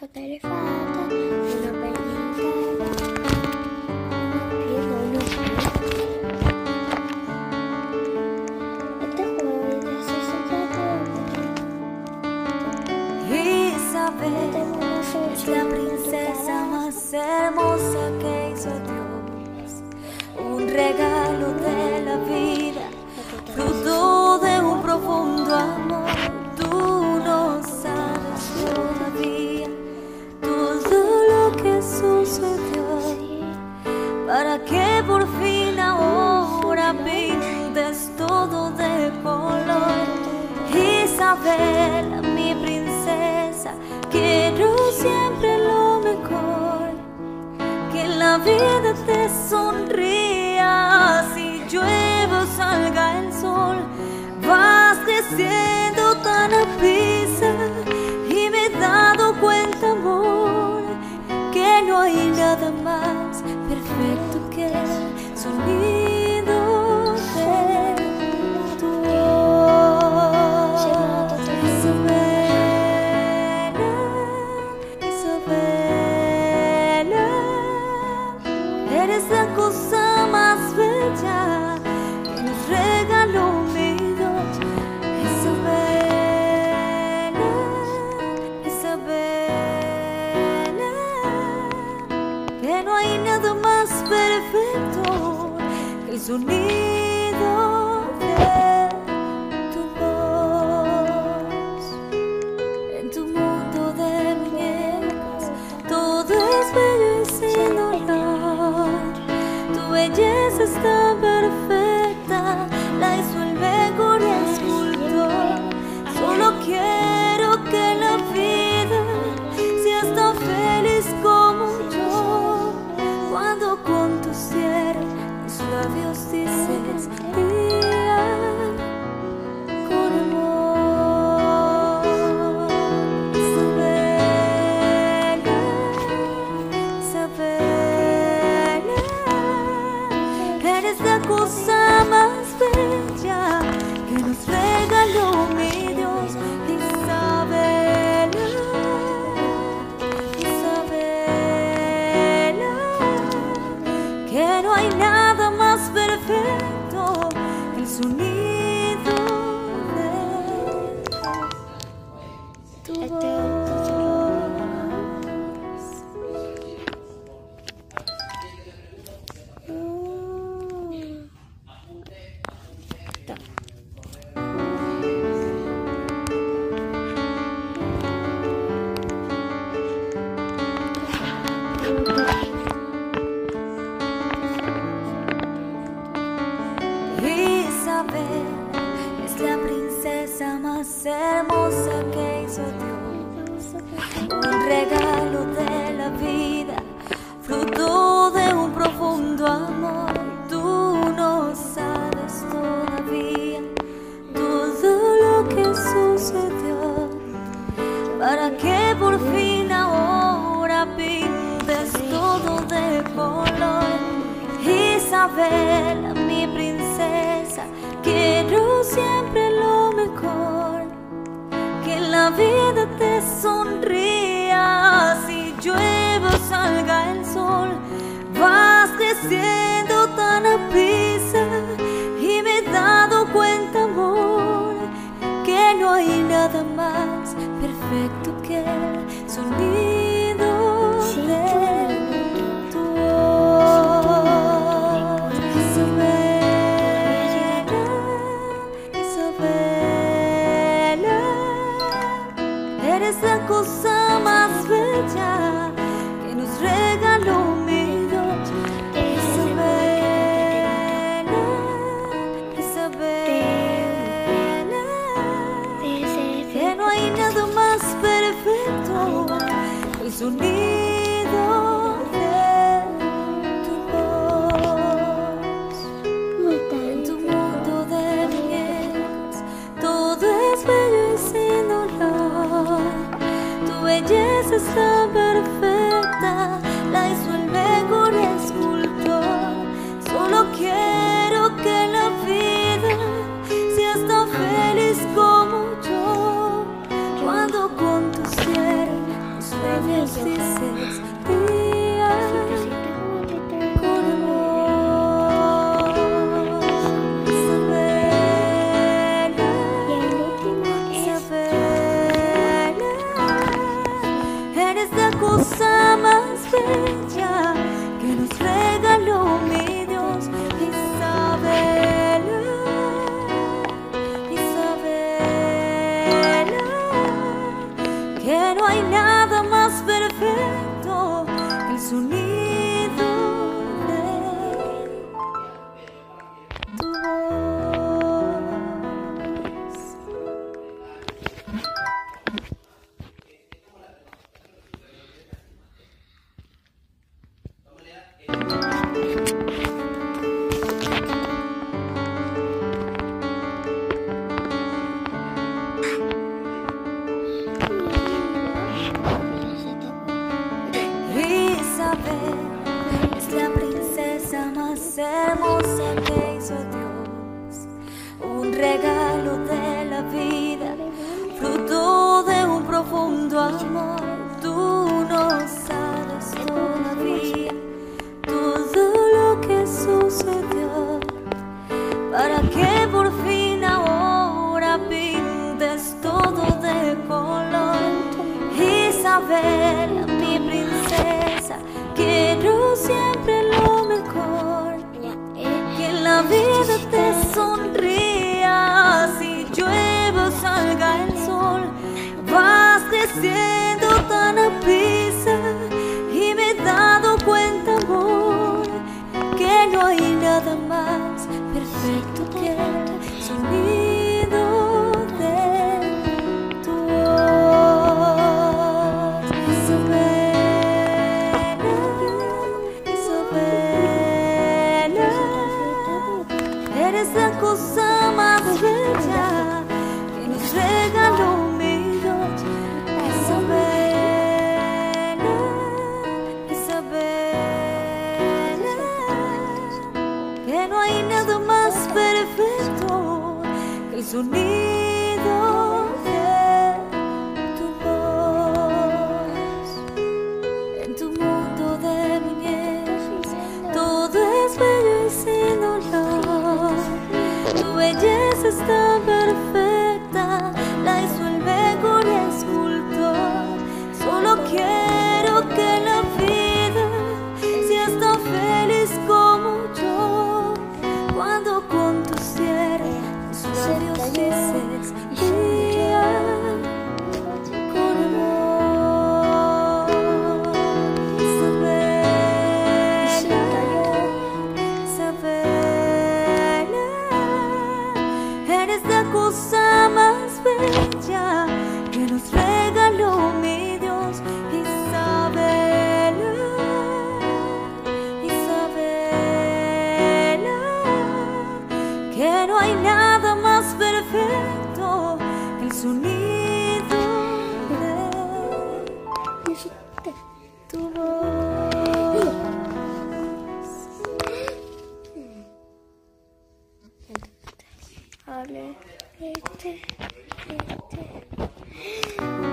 I've got it far. sucedió para que por fin ahora pintes todo de color. Isabel, mi princesa, quiero siempre lo mejor que la vida. nada más perfecto que el sonido. no hay nada más perfecto que el sonido Hey. es la princesa más hermosa que hizo Dios. Un regalo de la vida, fruto de un profundo amor. Tú no sabes todavía todo lo que sucedió para que por fin ahora pintes todo de color. Isabel, la vida te sonría, si llueva salga el sol, vas creciendo tan a prisa y me he dado cuenta, amor, que no hay nada más perfecto que el sonido. sonrías y llueva salga el sol. Vas creciendo tan a prisa y me he dado cuenta, amor, que no hay nada más perfecto. cosa más bella que nos regaló mi Dios, Isabela, Isabela, que no hay nada más perfecto que el sonido. just a stop and eres la cosa más bella que nos regaló mi Bitte, bitte.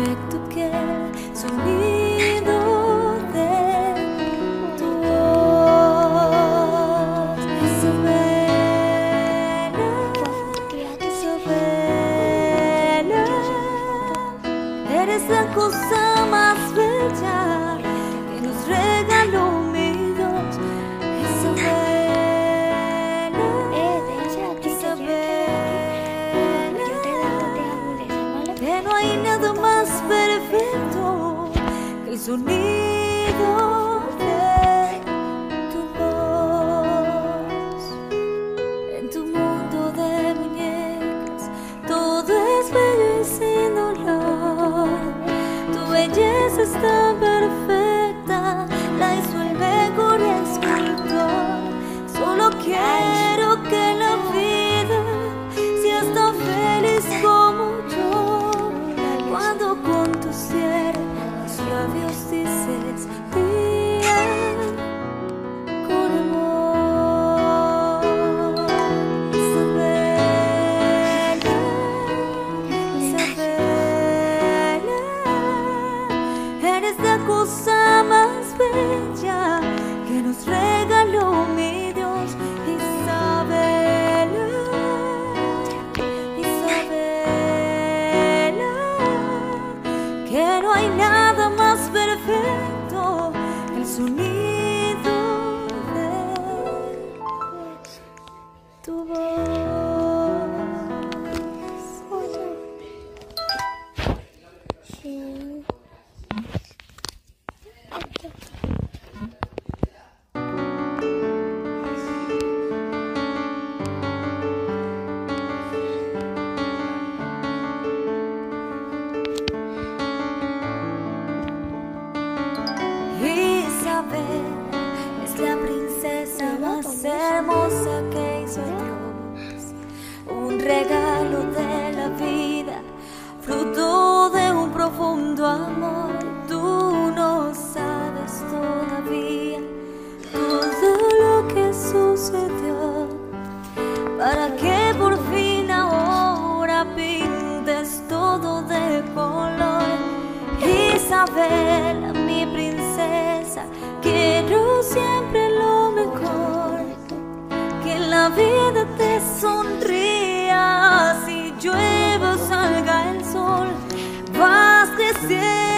perfect Unidos. regalo de la vida, fruto de un profundo amor. Tú no sabes todavía todo lo que sucedió para que por fin ahora pintes todo de color. Isabela, mi princesa, quiero siempre lo mejor, que la vida te sonríe. 天。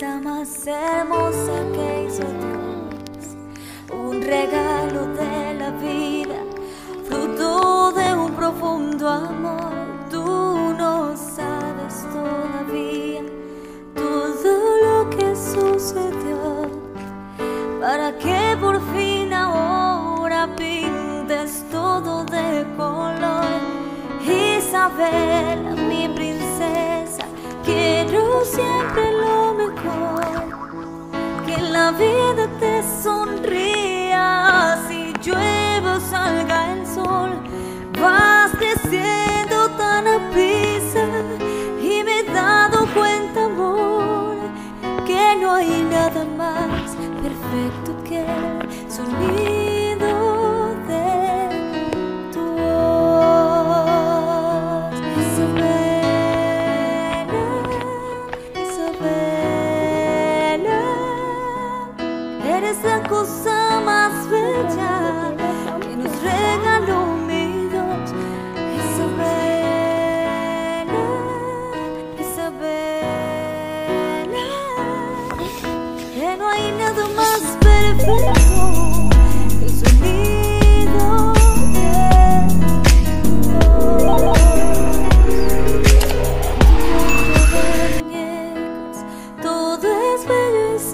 cosa más hermosa que hizo Dios, un regalo de la vida, fruto de un profundo amor. Tú no sabes todavía todo lo que sucedió para que por fin ahora pintes todo de color. Isabel, mi princesa, quiero siempre vida te sonría,